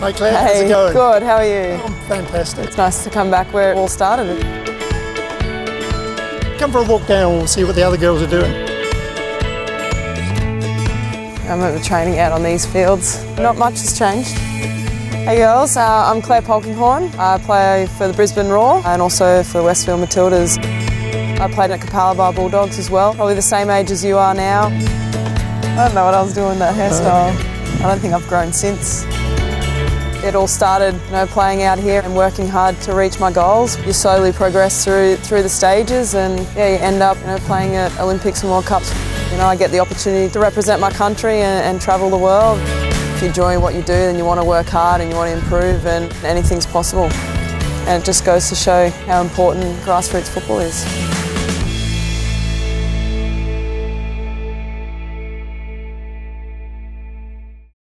Hi Clare, how's it going? good, how are you? I'm fantastic. It's nice to come back where it all started. Come for a walk down and we'll see what the other girls are doing. I remember training out on these fields. Not much has changed. Hey girls, uh, I'm Clare Polkinghorne. I play for the Brisbane Roar and also for the Westfield Matildas. I played at Capalaba Bulldogs as well, probably the same age as you are now. I don't know what I was doing with that hairstyle. I don't think I've grown since. It all started, you know, playing out here and working hard to reach my goals. You slowly progress through through the stages, and yeah, you end up, you know, playing at Olympics and World Cups. You know, I get the opportunity to represent my country and, and travel the world. If you enjoy what you do, then you want to work hard and you want to improve, and anything's possible. And it just goes to show how important grassroots football is.